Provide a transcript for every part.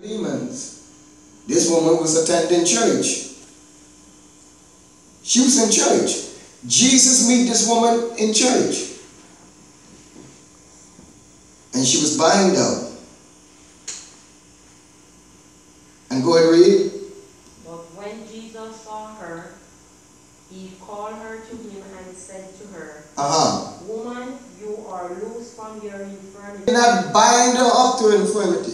demons. This woman was attending church. She was in church. Jesus meet this woman in church. And she was bind up. And go ahead read. But when Jesus saw her, he called her to him and said to her, Uh-huh. Woman, you are loose from your infirmity. Did not bind her up to infirmity.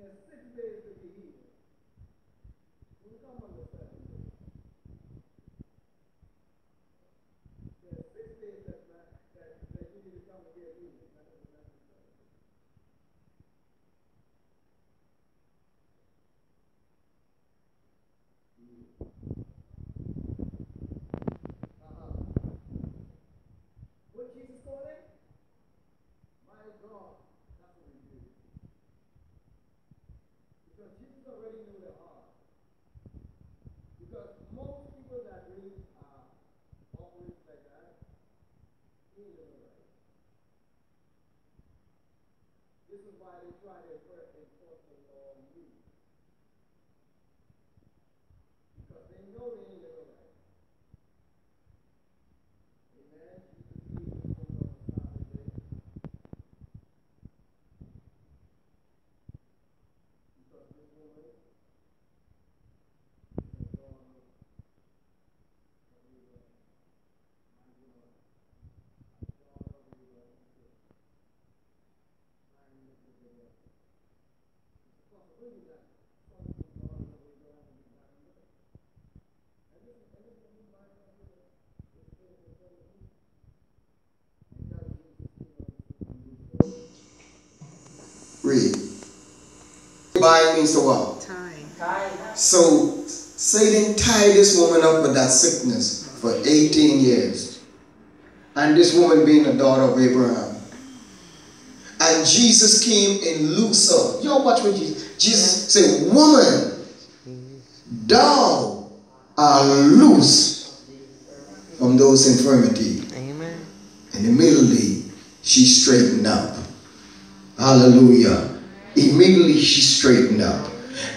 Yes. Read. Bind means to what? Time. So Satan tied this woman up with that sickness for 18 years. And this woman being a daughter of Abraham. And Jesus came and loosed her. Y'all watch what Jesus Jesus said, Woman, thou art loose from those infirmity. Amen. And immediately she straightened up. Hallelujah. Immediately she straightened up.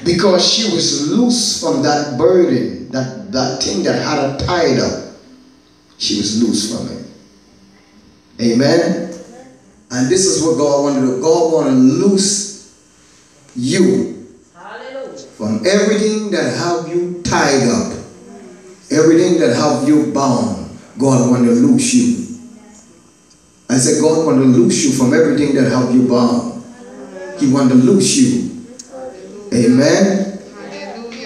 Because she was loose from that burden, that, that thing that had her tied up. She was loose from it. Amen. And this is what God wanted to do. God wanted to loose you Hallelujah. from everything that have you tied up, everything that have you bound. God want to loose you. I said, God want to loose you from everything that have you bound. He want to loose you. Amen.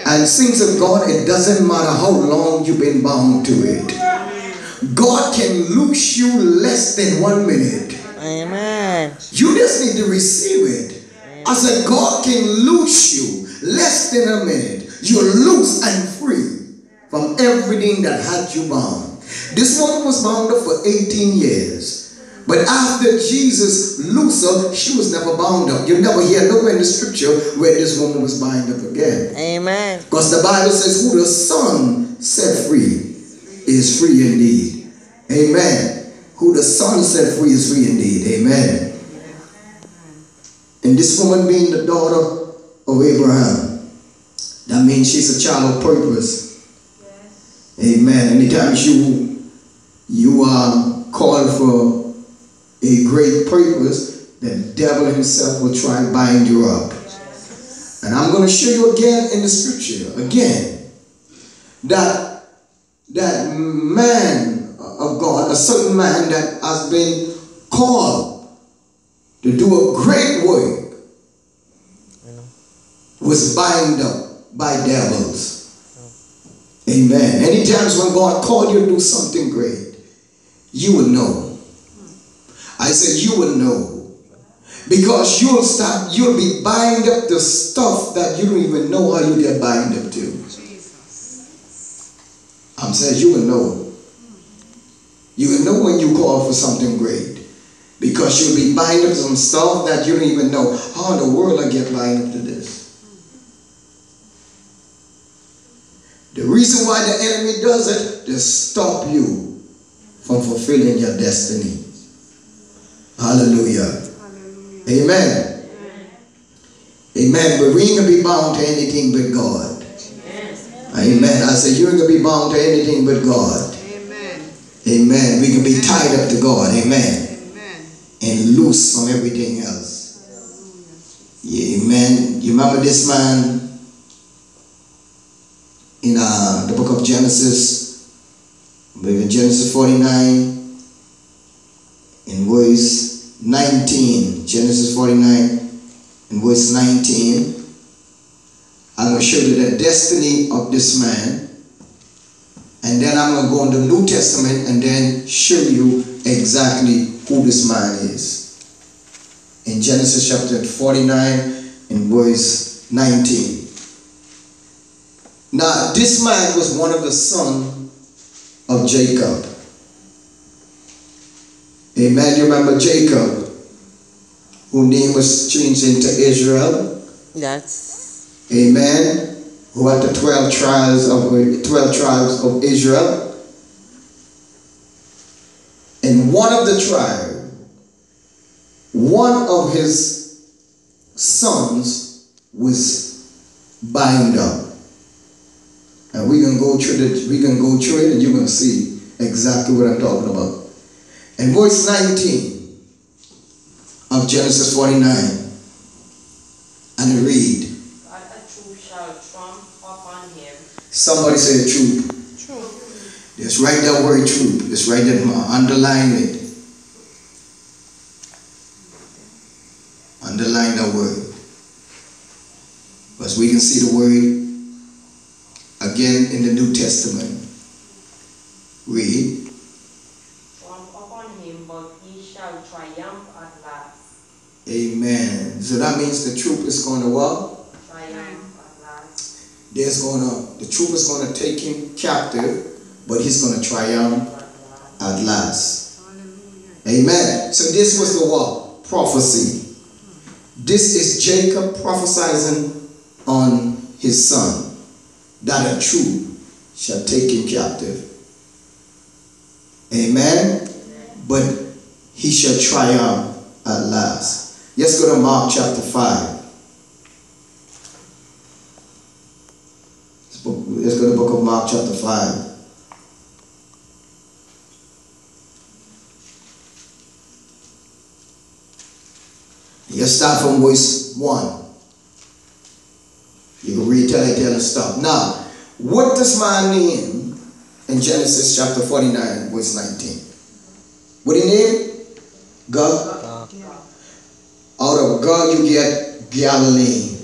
And things of God, it doesn't matter how long you've been bound to it. God can loose you less than one minute. Amen. You just need to receive it. I said, God can loose you less than a minute. You're loose and free from everything that had you bound. This woman was bound up for 18 years. But after Jesus loosed her, she was never bound up. You never hear nowhere in the scripture where this woman was bound up again. Amen. Because the Bible says, Who the Son set free is free indeed. Amen. Who the Son set free is free indeed. Amen. And this woman being the daughter of Abraham, that means she's a child of purpose. Amen. Anytime you you are called for a great purpose, the devil himself will try and bind you up. And I'm going to show you again in the scripture, again, that that man of God, a certain man that has been called to do a great work, was bound up by devils. Amen. Any times when God called you to do something great, you will know. I said you will know. Because you'll start, you'll be buying up the stuff that you don't even know how you get bind up to. I'm saying you will know. You will know when you call for something great. Because you'll be bind up some stuff that you don't even know. How in the world I get bind up to this? The reason why the enemy does it, to stop you from fulfilling your destiny. Hallelujah. Amen. Amen. But we ain't gonna be bound to anything but God. Amen. I said you ain't gonna be bound to anything but God. Amen. Amen. We can be tied up to God. Amen. Amen. And loose from everything else. Yeah, amen. You remember this man in uh, the book of Genesis, I believe in Genesis 49, in verse 19. Genesis 49, and verse 19. I'm going to show you the destiny of this man. And then I'm going to go in the New Testament and then show you exactly who this man is. In Genesis chapter 49, in verse 19. Now, this man was one of the sons of Jacob. Amen. You remember Jacob, whose name was changed into Israel. That's Amen. Who had the 12 tribes of 12 tribes of Israel. And one of the tribe, one of his sons was bind up. And we can go through the we can go through it and you're gonna see exactly what I'm talking about. And verse 19 of Genesis 49, and I read. But a troop shall trump upon him. Somebody say troop. Just write that word troop. Just write that, underline it. Underline that word. Because we can see the word again in the New Testament. Read. Trump upon him, but he shall triumph at last. Amen. So that means the troop is going to what? There's going to, the troop is going to take him captive, but he's going to triumph At last. Amen. So this was the what? Prophecy. This is Jacob prophesying on his son that a troop shall take him captive. Amen. But he shall triumph at last. Let's go to Mark chapter 5. Let's go to the book of Mark chapter 5. Let's start from verse 1. You can read till I tell and stop. Now, what does man name in Genesis chapter 49, verse 19? What you name? Gad. Out of Gad you get Galilee.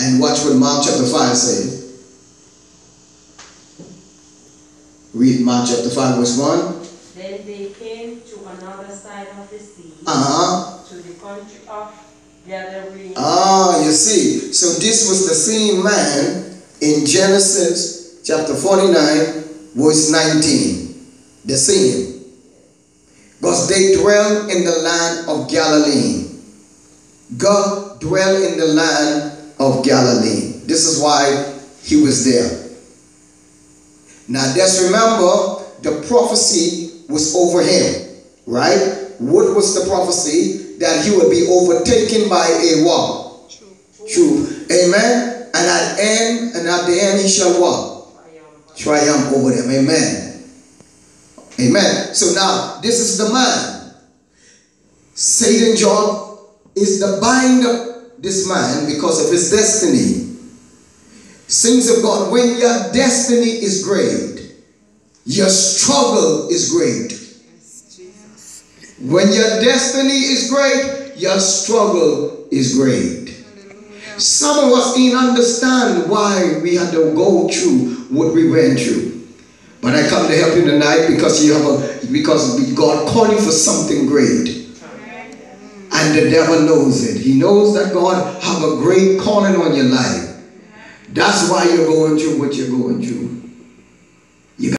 And watch what Mark chapter 5 says. Read Mark chapter 5, verse 1. Then they came to another side of the sea, Uh-huh. to the country of Galilee. Ah, you see. So this was the same man in Genesis chapter 49, verse 19. The same. Because they dwell in the land of Galilee. Gad dwell in the land of Galilee. This is why he was there. Now just remember the prophecy was over him, right? What was the prophecy? That he would be overtaken by a what? True. Amen. And at end, and at the end he shall what? Triumph. Triumph over them. Amen. Amen. So now this is the man. Satan job is to bind up this man because of his destiny. Saints of God, when your destiny is great, your struggle is great. When your destiny is great, your struggle is great. Some of us didn't understand why we had to go through what we went through. But I come to help you tonight because you have a because God called you for something great. And the devil knows it. He knows that God have a great calling on your life. That's why you're going through what you're going through.